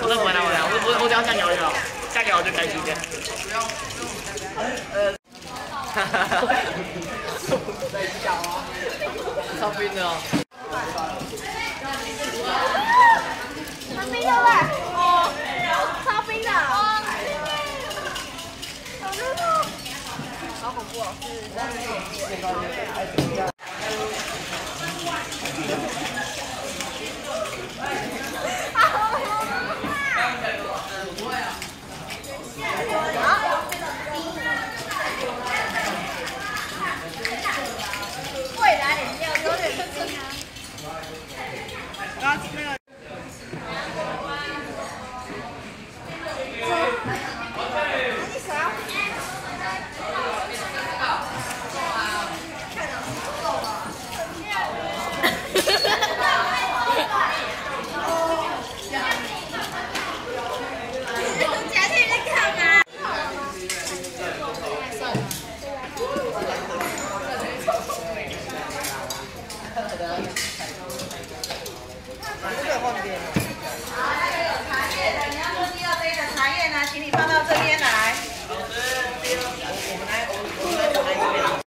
我都不会拿回来，我我我只要下鸟就好，下鸟我就开心的。呃，哈哈哈哈在笑啊，超冰的。哦。超冰的。吧？哦，超冰的。哦，好热哦，好恐怖哦，未来饮料有点茶叶的，你要喝第二杯的茶叶呢，请你放到这边来。